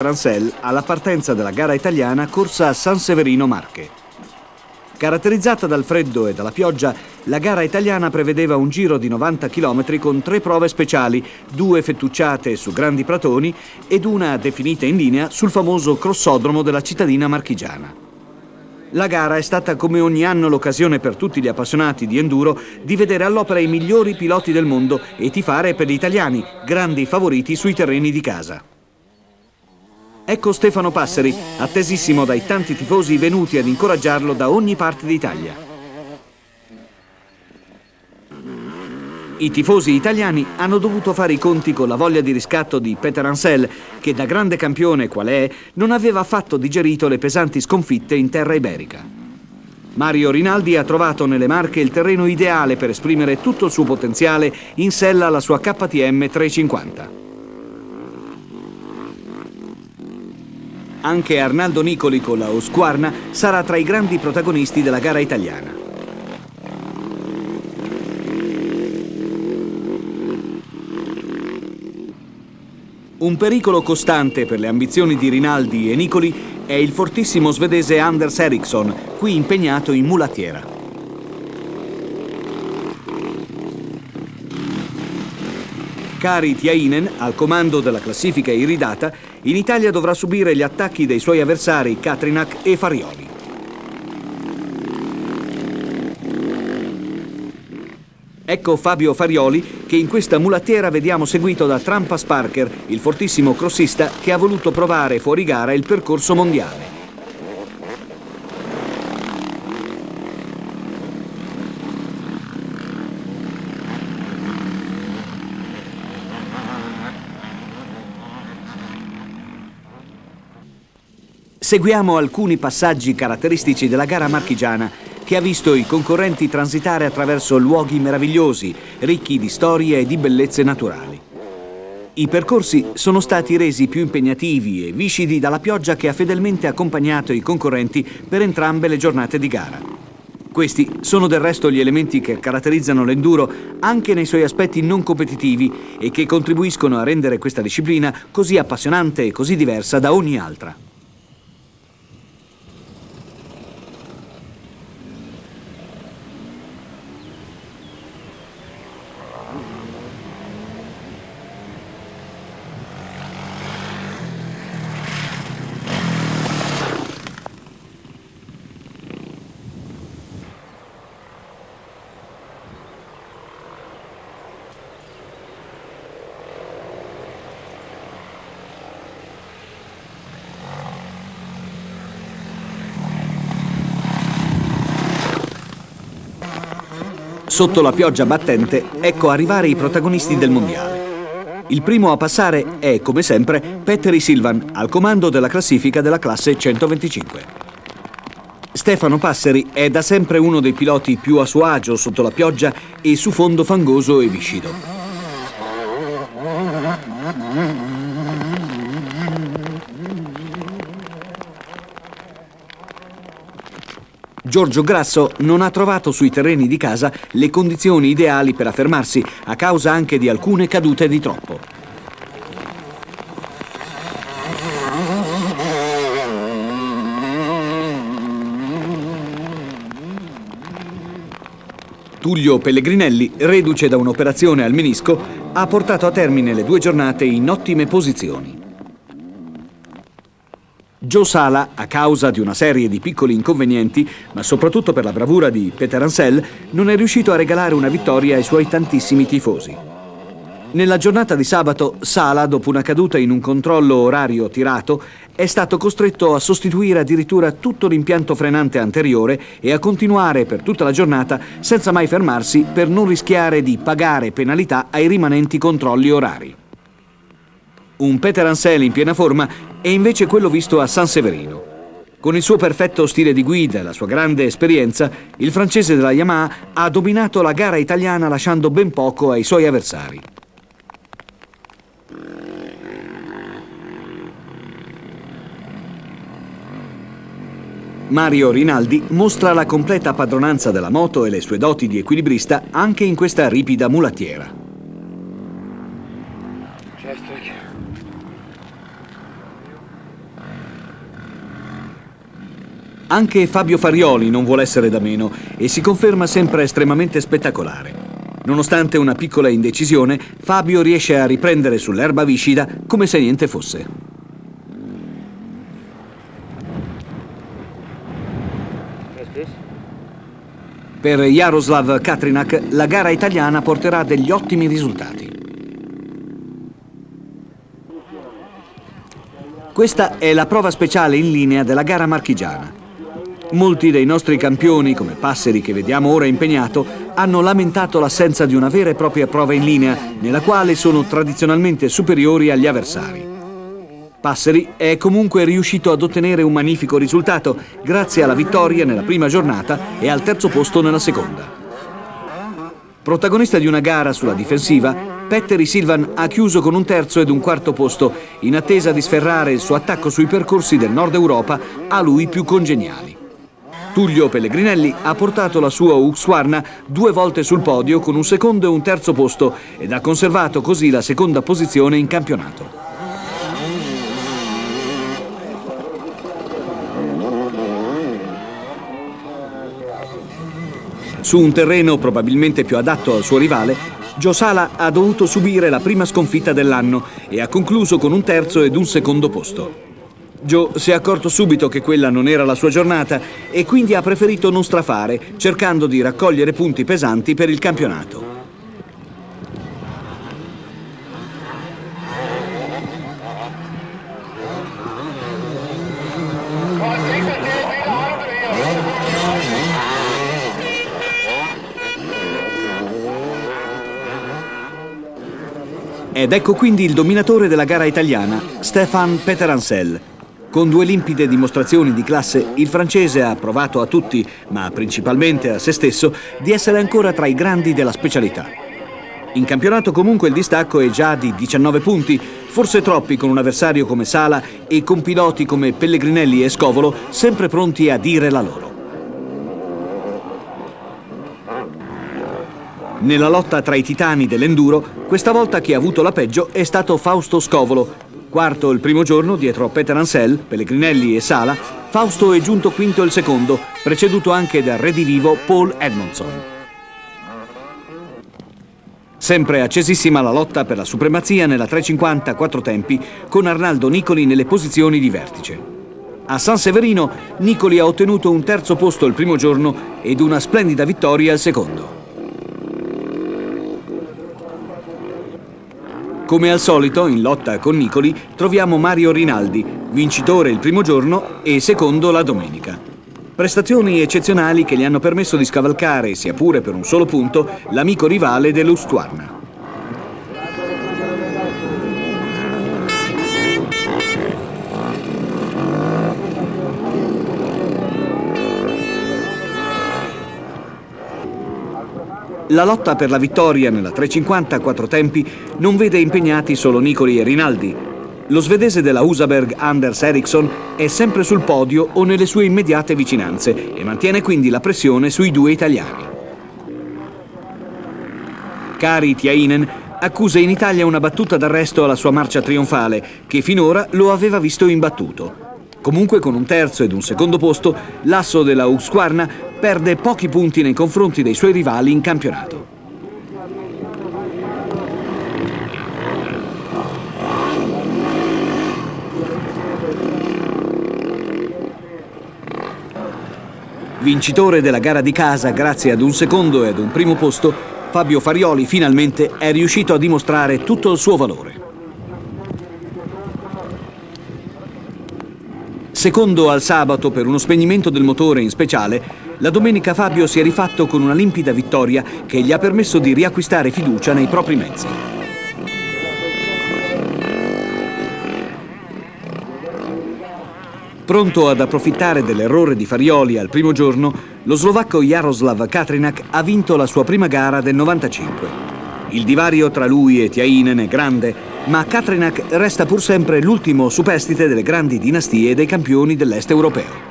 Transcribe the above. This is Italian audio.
Ransel alla partenza della gara italiana corsa a San Severino Marche. Caratterizzata dal freddo e dalla pioggia, la gara italiana prevedeva un giro di 90 km con tre prove speciali, due fettucciate su grandi platoni ed una definita in linea sul famoso crossodromo della cittadina marchigiana. La gara è stata come ogni anno l'occasione per tutti gli appassionati di enduro di vedere all'opera i migliori piloti del mondo e tifare per gli italiani, grandi favoriti sui terreni di casa. Ecco Stefano Passeri, attesissimo dai tanti tifosi venuti ad incoraggiarlo da ogni parte d'Italia. I tifosi italiani hanno dovuto fare i conti con la voglia di riscatto di Peter Ansel, che da grande campione qual è, non aveva affatto digerito le pesanti sconfitte in terra iberica. Mario Rinaldi ha trovato nelle Marche il terreno ideale per esprimere tutto il suo potenziale in sella alla sua KTM 350. Anche Arnaldo Nicoli con la Osquarna sarà tra i grandi protagonisti della gara italiana. Un pericolo costante per le ambizioni di Rinaldi e Nicoli è il fortissimo svedese Anders Eriksson, qui impegnato in mulattiera. Kari Tiainen, al comando della classifica iridata, in Italia dovrà subire gli attacchi dei suoi avversari Katrinak e Farioli. Ecco Fabio Farioli che in questa mulattiera vediamo seguito da Trampas Parker, il fortissimo crossista che ha voluto provare fuori gara il percorso mondiale. Seguiamo alcuni passaggi caratteristici della gara marchigiana che ha visto i concorrenti transitare attraverso luoghi meravigliosi, ricchi di storie e di bellezze naturali. I percorsi sono stati resi più impegnativi e viscidi dalla pioggia che ha fedelmente accompagnato i concorrenti per entrambe le giornate di gara. Questi sono del resto gli elementi che caratterizzano l'enduro anche nei suoi aspetti non competitivi e che contribuiscono a rendere questa disciplina così appassionante e così diversa da ogni altra. Sotto la pioggia battente, ecco arrivare i protagonisti del mondiale. Il primo a passare è, come sempre, Petteri Silvan, al comando della classifica della classe 125. Stefano Passeri è da sempre uno dei piloti più a suo agio sotto la pioggia e su fondo fangoso e viscido. Giorgio Grasso non ha trovato sui terreni di casa le condizioni ideali per affermarsi, a causa anche di alcune cadute di troppo. Tullio Pellegrinelli, reduce da un'operazione al menisco, ha portato a termine le due giornate in ottime posizioni. Joe Sala, a causa di una serie di piccoli inconvenienti, ma soprattutto per la bravura di Peter Ansel, non è riuscito a regalare una vittoria ai suoi tantissimi tifosi. Nella giornata di sabato, Sala, dopo una caduta in un controllo orario tirato, è stato costretto a sostituire addirittura tutto l'impianto frenante anteriore e a continuare per tutta la giornata senza mai fermarsi per non rischiare di pagare penalità ai rimanenti controlli orari. Un Peter Ansel in piena forma è invece quello visto a San Severino. Con il suo perfetto stile di guida e la sua grande esperienza, il francese della Yamaha ha dominato la gara italiana lasciando ben poco ai suoi avversari. Mario Rinaldi mostra la completa padronanza della moto e le sue doti di equilibrista anche in questa ripida mulattiera. Anche Fabio Farioli non vuole essere da meno e si conferma sempre estremamente spettacolare. Nonostante una piccola indecisione, Fabio riesce a riprendere sull'erba viscida come se niente fosse. Per Jaroslav Katrinak la gara italiana porterà degli ottimi risultati. Questa è la prova speciale in linea della gara marchigiana. Molti dei nostri campioni, come Passeri che vediamo ora impegnato, hanno lamentato l'assenza di una vera e propria prova in linea, nella quale sono tradizionalmente superiori agli avversari. Passeri è comunque riuscito ad ottenere un magnifico risultato grazie alla vittoria nella prima giornata e al terzo posto nella seconda. Protagonista di una gara sulla difensiva, Petteri Silvan ha chiuso con un terzo ed un quarto posto in attesa di sferrare il suo attacco sui percorsi del nord Europa a lui più congeniali. Tullio Pellegrinelli ha portato la sua Uxwarna due volte sul podio con un secondo e un terzo posto ed ha conservato così la seconda posizione in campionato. Su un terreno probabilmente più adatto al suo rivale, Giosala ha dovuto subire la prima sconfitta dell'anno e ha concluso con un terzo ed un secondo posto. Joe si è accorto subito che quella non era la sua giornata e quindi ha preferito non strafare, cercando di raccogliere punti pesanti per il campionato. Ed ecco quindi il dominatore della gara italiana, Stefan Peteransel, con due limpide dimostrazioni di classe, il francese ha provato a tutti, ma principalmente a se stesso, di essere ancora tra i grandi della specialità. In campionato comunque il distacco è già di 19 punti, forse troppi con un avversario come Sala e con piloti come Pellegrinelli e Scovolo sempre pronti a dire la loro. Nella lotta tra i titani dell'enduro, questa volta chi ha avuto la peggio è stato Fausto Scovolo, Quarto il primo giorno dietro Peter Ansel, Pellegrinelli e Sala, Fausto è giunto quinto il secondo, preceduto anche dal redivivo Paul Edmondson. Sempre accesissima la lotta per la supremazia nella 350 quattro tempi con Arnaldo Nicoli nelle posizioni di vertice. A San Severino Nicoli ha ottenuto un terzo posto il primo giorno ed una splendida vittoria al secondo. Come al solito, in lotta con Nicoli, troviamo Mario Rinaldi, vincitore il primo giorno e secondo la domenica. Prestazioni eccezionali che gli hanno permesso di scavalcare, sia pure per un solo punto, l'amico rivale dell'Usquarna. La lotta per la vittoria nella 350 a quattro tempi non vede impegnati solo Nicoli e Rinaldi. Lo svedese della Usaberg Anders Eriksson è sempre sul podio o nelle sue immediate vicinanze e mantiene quindi la pressione sui due italiani. Kari Tiainen accusa in Italia una battuta d'arresto alla sua marcia trionfale, che finora lo aveva visto imbattuto. Comunque con un terzo ed un secondo posto, l'asso della Husqvarna perde pochi punti nei confronti dei suoi rivali in campionato. Vincitore della gara di casa grazie ad un secondo e ad un primo posto, Fabio Farioli finalmente è riuscito a dimostrare tutto il suo valore. Secondo al sabato per uno spegnimento del motore in speciale, la domenica Fabio si è rifatto con una limpida vittoria che gli ha permesso di riacquistare fiducia nei propri mezzi. Pronto ad approfittare dell'errore di Farioli al primo giorno, lo slovacco Jaroslav Katrinak ha vinto la sua prima gara del 95. Il divario tra lui e Tiainen è grande, ma Katrinak resta pur sempre l'ultimo superstite delle grandi dinastie dei campioni dell'est europeo.